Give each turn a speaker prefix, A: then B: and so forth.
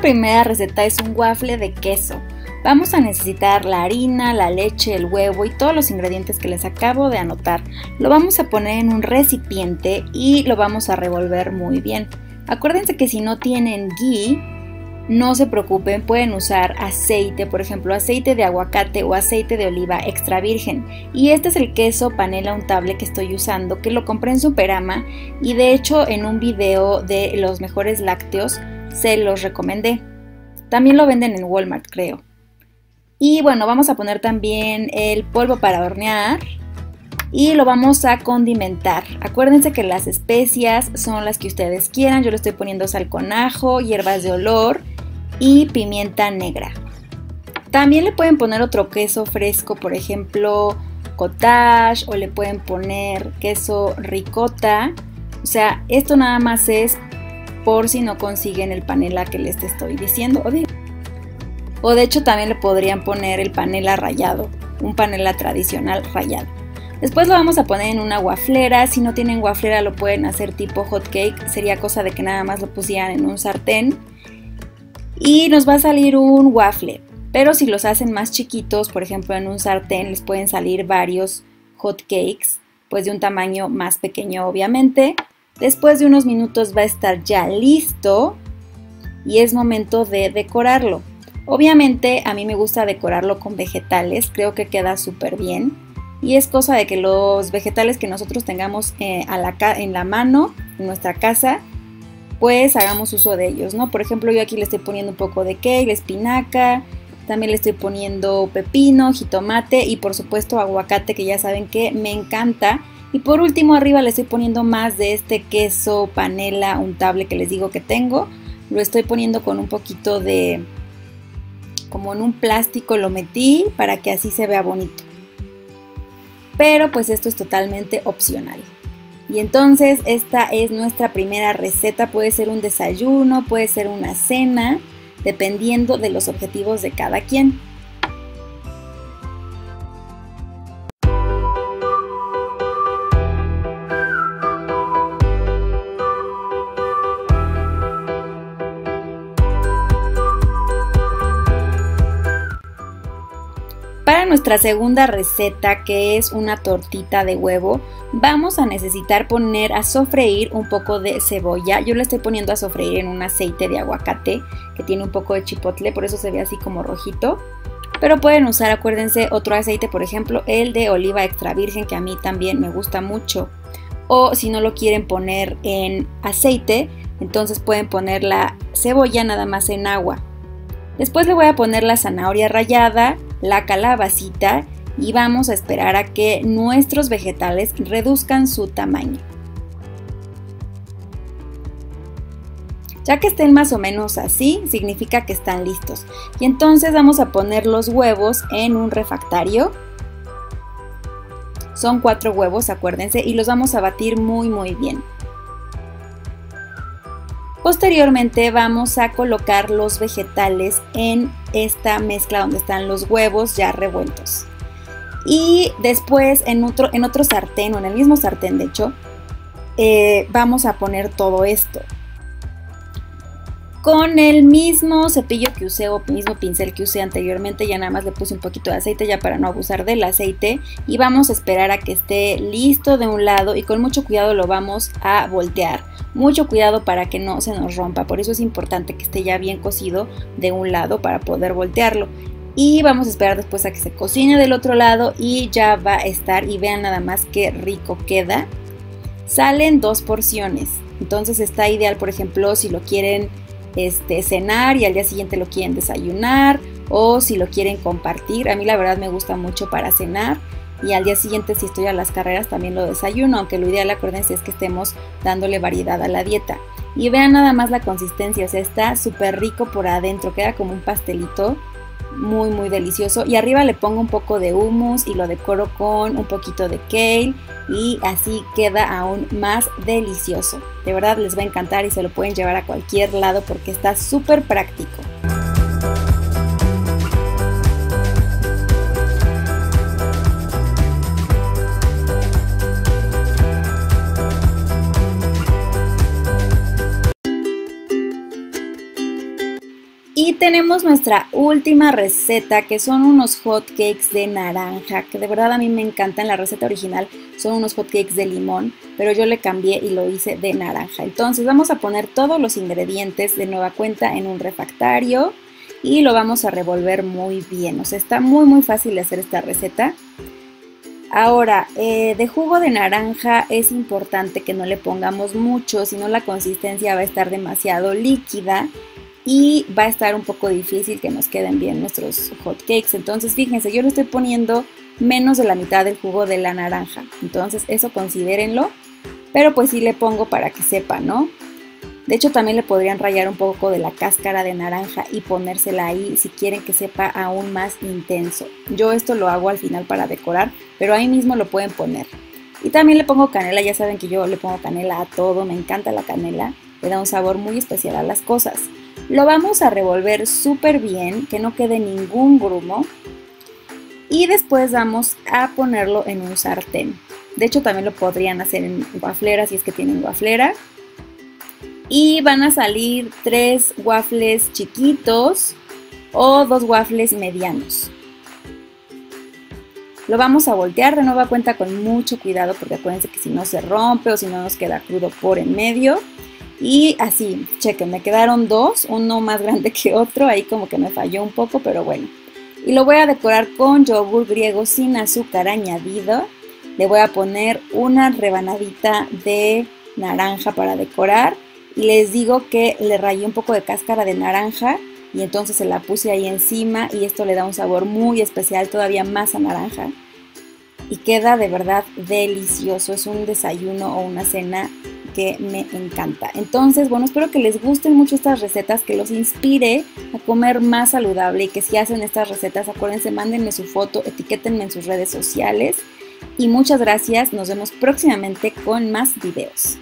A: Primera receta es un waffle de queso. Vamos a necesitar la harina, la leche, el huevo y todos los ingredientes que les acabo de anotar. Lo vamos a poner en un recipiente y lo vamos a revolver muy bien. Acuérdense que si no tienen ghee, no se preocupen, pueden usar aceite, por ejemplo, aceite de aguacate o aceite de oliva extra virgen. Y este es el queso panela untable que estoy usando, que lo compré en Superama y de hecho en un video de los mejores lácteos se los recomendé. También lo venden en Walmart, creo. Y bueno, vamos a poner también el polvo para hornear y lo vamos a condimentar. Acuérdense que las especias son las que ustedes quieran. Yo le estoy poniendo sal con ajo, hierbas de olor y pimienta negra. También le pueden poner otro queso fresco, por ejemplo, cottage o le pueden poner queso ricota. O sea, esto nada más es por si no consiguen el panela que les estoy diciendo. O de hecho también le podrían poner el panela rallado, un panela tradicional rallado. Después lo vamos a poner en una guaflera, si no tienen guaflera lo pueden hacer tipo hot cake, sería cosa de que nada más lo pusieran en un sartén y nos va a salir un waffle. Pero si los hacen más chiquitos, por ejemplo en un sartén, les pueden salir varios hot cakes, pues de un tamaño más pequeño obviamente. Después de unos minutos va a estar ya listo y es momento de decorarlo. Obviamente a mí me gusta decorarlo con vegetales, creo que queda súper bien. Y es cosa de que los vegetales que nosotros tengamos eh, en la mano, en nuestra casa, pues hagamos uso de ellos, ¿no? Por ejemplo, yo aquí le estoy poniendo un poco de kale, espinaca, también le estoy poniendo pepino, jitomate y por supuesto aguacate que ya saben que me encanta. Y por último arriba le estoy poniendo más de este queso panela untable que les digo que tengo. Lo estoy poniendo con un poquito de... como en un plástico lo metí para que así se vea bonito. Pero pues esto es totalmente opcional. Y entonces esta es nuestra primera receta, puede ser un desayuno, puede ser una cena, dependiendo de los objetivos de cada quien. Nuestra segunda receta, que es una tortita de huevo, vamos a necesitar poner a sofreír un poco de cebolla. Yo le estoy poniendo a sofreír en un aceite de aguacate que tiene un poco de chipotle, por eso se ve así como rojito. Pero pueden usar, acuérdense, otro aceite, por ejemplo, el de oliva extra virgen, que a mí también me gusta mucho. O si no lo quieren poner en aceite, entonces pueden poner la cebolla nada más en agua. Después le voy a poner la zanahoria rallada, la calabacita y vamos a esperar a que nuestros vegetales reduzcan su tamaño. Ya que estén más o menos así, significa que están listos. Y entonces vamos a poner los huevos en un refractario. Son cuatro huevos, acuérdense, y los vamos a batir muy muy bien. Posteriormente vamos a colocar los vegetales en esta mezcla donde están los huevos ya revueltos. Y después en otro, en otro sartén o en el mismo sartén de hecho, eh, vamos a poner todo esto con el mismo cepillo que usé o mismo pincel que usé anteriormente, ya nada más le puse un poquito de aceite ya para no abusar del aceite y vamos a esperar a que esté listo de un lado y con mucho cuidado lo vamos a voltear. Mucho cuidado para que no se nos rompa, por eso es importante que esté ya bien cocido de un lado para poder voltearlo. Y vamos a esperar después a que se cocine del otro lado y ya va a estar y vean nada más qué rico queda. Salen dos porciones, entonces está ideal por ejemplo si lo quieren este, cenar y al día siguiente lo quieren desayunar o si lo quieren compartir. A mí la verdad me gusta mucho para cenar y al día siguiente si estoy a las carreras también lo desayuno, aunque lo ideal acuérdense es que estemos dándole variedad a la dieta. Y vean nada más la consistencia, o sea, está súper rico por adentro, queda como un pastelito muy muy delicioso y arriba le pongo un poco de hummus y lo decoro con un poquito de kale y así queda aún más delicioso. De verdad les va a encantar y se lo pueden llevar a cualquier lado porque está súper práctico. Tenemos nuestra última receta que son unos hot cakes de naranja, que de verdad a mí me encantan. La receta original son unos hot cakes de limón, pero yo le cambié y lo hice de naranja. Entonces vamos a poner todos los ingredientes de nueva cuenta en un refractario y lo vamos a revolver muy bien. O sea, está muy muy fácil de hacer esta receta. Ahora, eh, de jugo de naranja es importante que no le pongamos mucho, si no la consistencia va a estar demasiado líquida y va a estar un poco difícil que nos queden bien nuestros hot cakes. Entonces, fíjense, yo le estoy poniendo menos de la mitad del jugo de la naranja. Entonces, eso considérenlo, pero pues sí le pongo para que sepa, ¿no? De hecho, también le podrían rayar un poco de la cáscara de naranja y ponérsela ahí si quieren que sepa aún más intenso. Yo esto lo hago al final para decorar, pero ahí mismo lo pueden poner. Y también le pongo canela, ya saben que yo le pongo canela a todo, me encanta la canela, le da un sabor muy especial a las cosas. Lo vamos a revolver súper bien, que no quede ningún grumo. Y después vamos a ponerlo en un sartén. De hecho, también lo podrían hacer en guaflera si es que tienen guaflera y van a salir tres waffles chiquitos o dos waffles medianos. Lo vamos a voltear de nueva cuenta con mucho cuidado porque acuérdense que si no se rompe o si no nos queda crudo por en medio. Y así, chequen, me quedaron dos, uno más grande que otro, ahí como que me falló un poco, pero bueno. Y lo voy a decorar con yogur griego sin azúcar añadido. Le voy a poner una rebanadita de naranja para decorar y les digo que le rayé un poco de cáscara de naranja y entonces se la puse ahí encima y esto le da un sabor muy especial, todavía más a naranja. Y queda de verdad delicioso, es un desayuno o una cena que me encanta. Entonces, bueno, espero que les gusten mucho estas recetas, que los inspire a comer más saludable y que si hacen estas recetas, acuérdense, mándenme su foto, etiquétenme en sus redes sociales. Y muchas gracias, nos vemos próximamente con más videos.